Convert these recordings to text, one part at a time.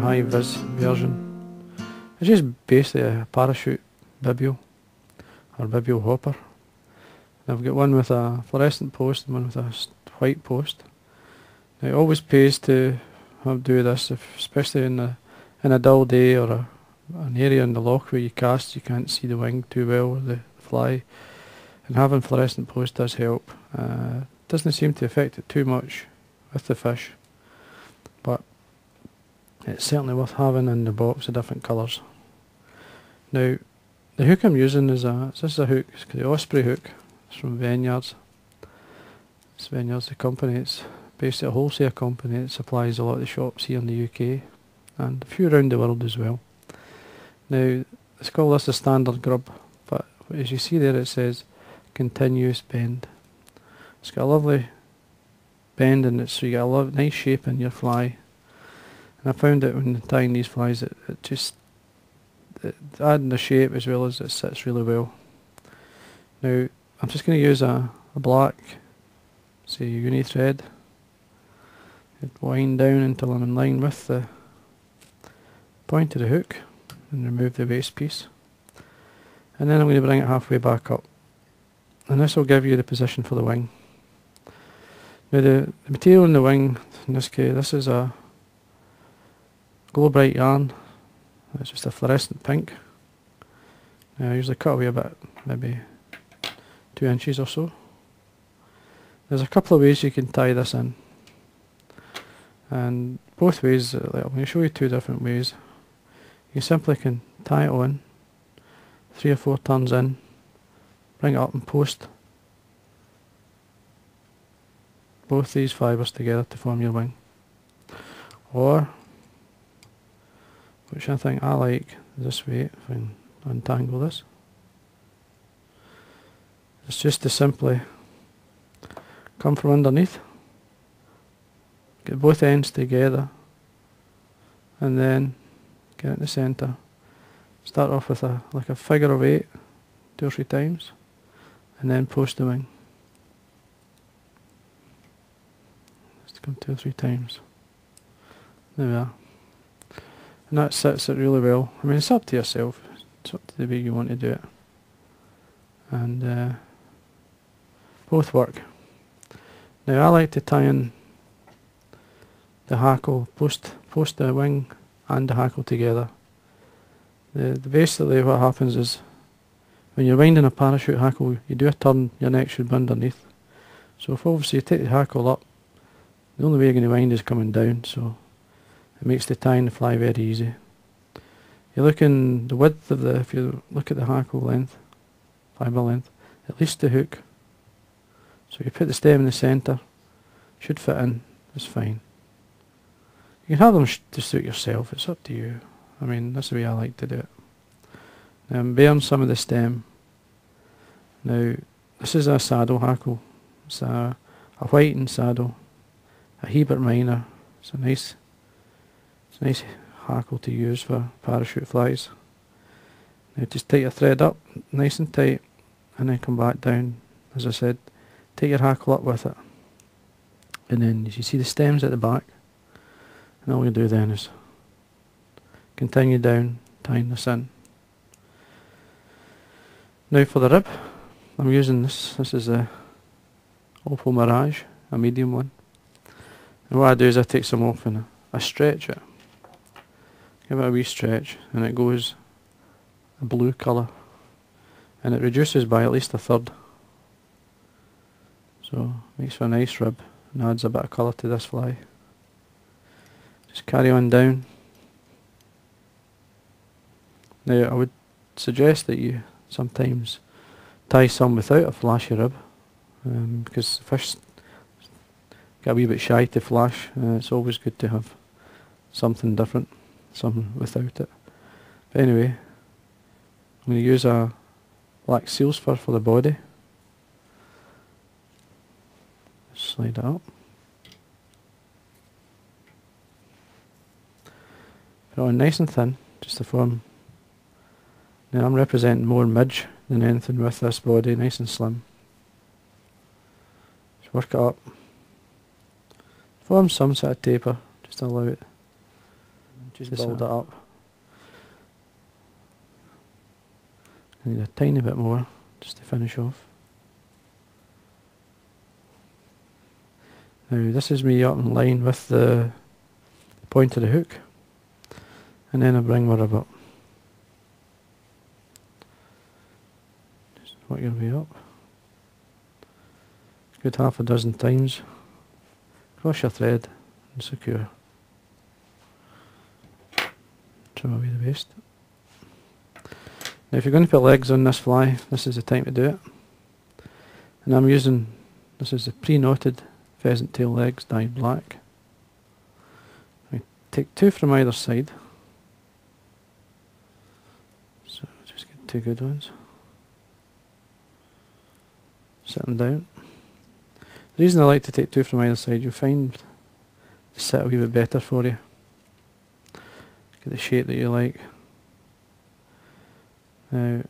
high vis version. It's just basically a parachute Bibio or Bibio hopper. And I've got one with a fluorescent post and one with a white post. Now it always pays to have do this, if, especially in a in a dull day or a, an area in the loch where you cast, you can't see the wing too well the fly. And having fluorescent post does help. Uh, doesn't seem to affect it too much with the fish, it's certainly worth having in the box of different colours. Now, the hook I'm using is a, this is a hook, it's the Osprey hook, it's from Veniards. It's Veniards, the company, it's basically a wholesale company, it supplies a lot of the shops here in the UK and a few around the world as well. Now, it's called this a standard grub, but as you see there it says continuous bend. It's got a lovely bend in it, so you get a nice shape in your fly. And I found that when tying these flies, it, it just it, adding the shape as well as it sits really well. Now I'm just going to use a, a black, say uni thread. It wind down until I'm in line with the point of the hook and remove the waste piece. And then I'm going to bring it halfway back up. And this will give you the position for the wing. Now the, the material in the wing, in this case, this is a Glo-Brite yarn. It's just a fluorescent pink. Now I usually cut away a bit, maybe two inches or so. There's a couple of ways you can tie this in. And both ways, I'm going to show you two different ways. You simply can tie it on, three or four turns in, bring it up and post both these fibres together to form your wing. Or, which I think I like, this way, if I can untangle this, it's just to simply come from underneath, get both ends together, and then get in the centre. Start off with a like a figure of eight, two or three times, and then post the wing. Just come two or three times. There we are. And that sits it really well. I mean, it's up to yourself. It's up to the way you want to do it. And uh, both work. Now I like to tie in the hackle, post, post the wing and the hackle together. The, the basically what happens is when you're winding a parachute hackle, you do a turn, your neck should be underneath. So if obviously you take the hackle up, the only way you're going to wind is coming down, so it makes the tying the fly very easy. You look in the width of the, if you look at the hackle length, fibre length, at least the hook. So you put the stem in the centre, should fit in, it's fine. You can have them to suit yourself, it's up to you. I mean, that's the way I like to do it. Now bearing some of the stem. Now, this is a saddle hackle. It's a, a whitened saddle, a Hebert Miner. It's a nice, it's a nice hackle to use for parachute flies. Now just take your thread up nice and tight and then come back down. As I said, take your hackle up with it. And then as you see the stems at the back. And all you do then is continue down, tying this in. Now for the rib, I'm using this. This is a Opal Mirage, a medium one. And what I do is I take some off and I, I stretch it. Give it a wee stretch and it goes a blue colour. And it reduces by at least a third. So makes for a nice rib and adds a bit of colour to this fly. Just carry on down. Now I would suggest that you sometimes tie some without a flashy rib um, because the fish get a wee bit shy to flash. It's always good to have something different, something without it. But anyway, I'm going to use a black seal's fur for the body. Slide it up. Put it on nice and thin, just to form. Now I'm representing more midge than anything with this body, nice and slim. Just work it up. Form some sort of taper, just to allow it Just Just build that. it up. I need a tiny bit more just to finish off. Now this is me up in line with the point of the hook and then I bring my rib up. Just work your way up. Good half a dozen times. Cross your thread and secure. Trim away the waste. Now if you're going to put legs on this fly, this is the time to do it. And I'm using, this is the pre-knotted pheasant tail legs dyed black. I take two from either side. So just get two good ones. Set them down. The reason I like to take two from either side, you'll find they sit a wee bit better for you. Get the shape that you like. Now,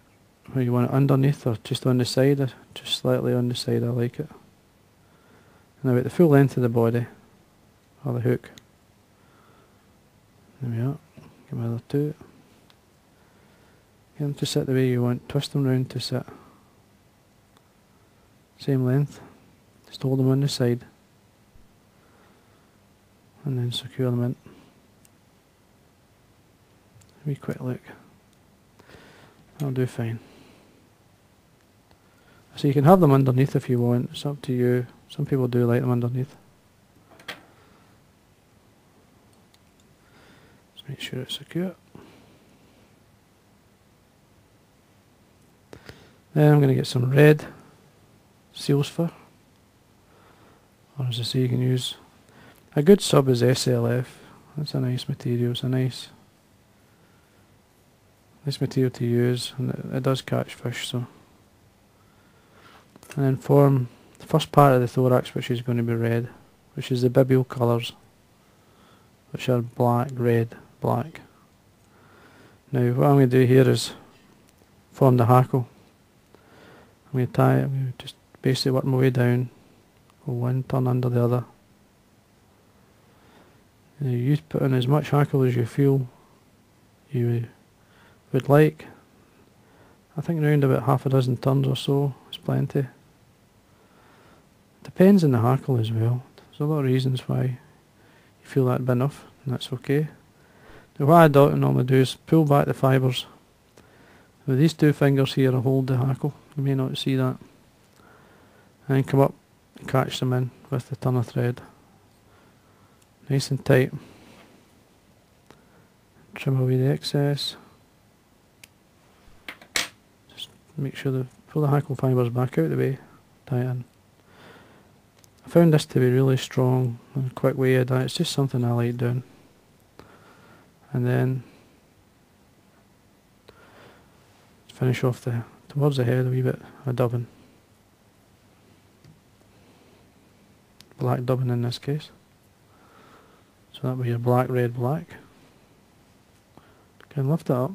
where you want it underneath or just on the side, just slightly on the side I like it. Now at the full length of the body, or the hook. There we are. Get my other two. Get them to sit the way you want. Twist them round to sit. Same length. Just hold them on the side. And then secure them in. Wee quick look. That'll do fine. So you can have them underneath if you want. It's up to you. Some people do like them underneath. Just make sure it's secure. Then I'm going to get some red seal's fur. Or as I say, you can use a good sub is SLF. That's a nice material. It's a nice, nice material to use, and it, it does catch fish. So, and then form the first part of the thorax, which is going to be red, which is the Bibio colours, which are black, red, black. Now, what I'm going to do here is form the hackle. I'm going to tie it. I'm going to just basically work my way down. One turn under the other. You put in as much hackle as you feel you would like. I think around about half a dozen turns or so is plenty. Depends on the hackle as well. There's a lot of reasons why you feel that be enough, and that's okay. Now what I normally do is pull back the fibres. With these two fingers here I hold the hackle. You may not see that. And then come up and catch them in with the turner thread. Nice and tight. Trim away the excess. Just make sure to pull the hackle fibres back out the way. Tie in. I found this to be really strong and quick way of that. It's just something I like doing. And then finish off the towards the head a wee bit of dubbing. Black dubbing in this case. So that would be your black, red, black. Can lift it up.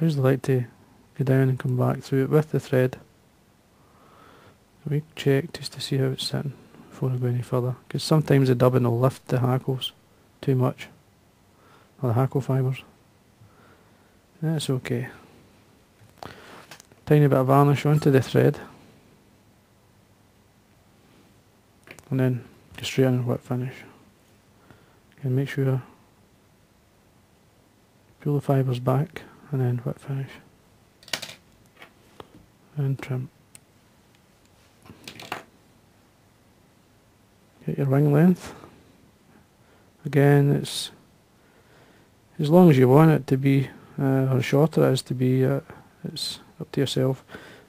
I usually like to go down and come back through it with the thread. We check just to see how it's sitting before I go any further. Because sometimes the dubbing will lift the hackles too much. Or the hackle fibres. That's okay. Tiny bit of varnish onto the thread. And then just straight on wet finish. And make sure pull the fibres back and then wet finish. And trim. Get your wing length. Again, it's as long as you want it to be, uh, or shorter as to be, uh, it's up to yourself.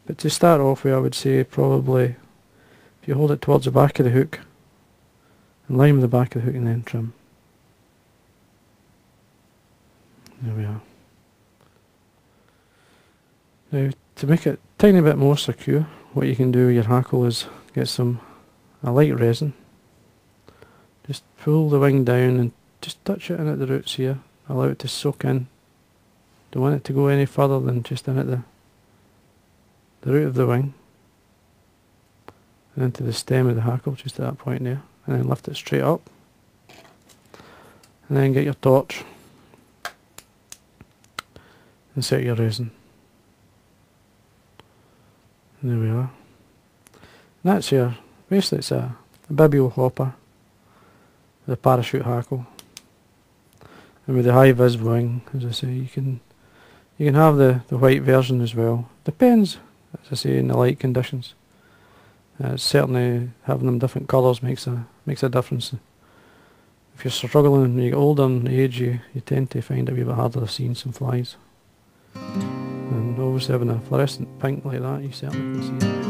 But to start off with, I would say probably if you hold it towards the back of the hook, and line with the back of the hook and then trim. There we are. Now, to make it a tiny bit more secure, what you can do with your hackle is get some a light resin. Just pull the wing down and just touch it in at the roots here. Allow it to soak in. Don't want it to go any further than just in at the the root of the wing and into the stem of the hackle, just at that point there. and then lift it straight up and then get your torch and set your resin. There we are. And that's your, basically it's a, a Bibio hopper with a parachute hackle. And with the high vis wing, as I say, you can you can have the, the white version as well. Depends, as I say, in the light conditions. Uh, certainly having them different colours makes a makes a difference. If you're struggling and you get older in age, you, you tend to find it a wee bit harder seeing some flies. And having a fluorescent pink like that, you certainly can see it.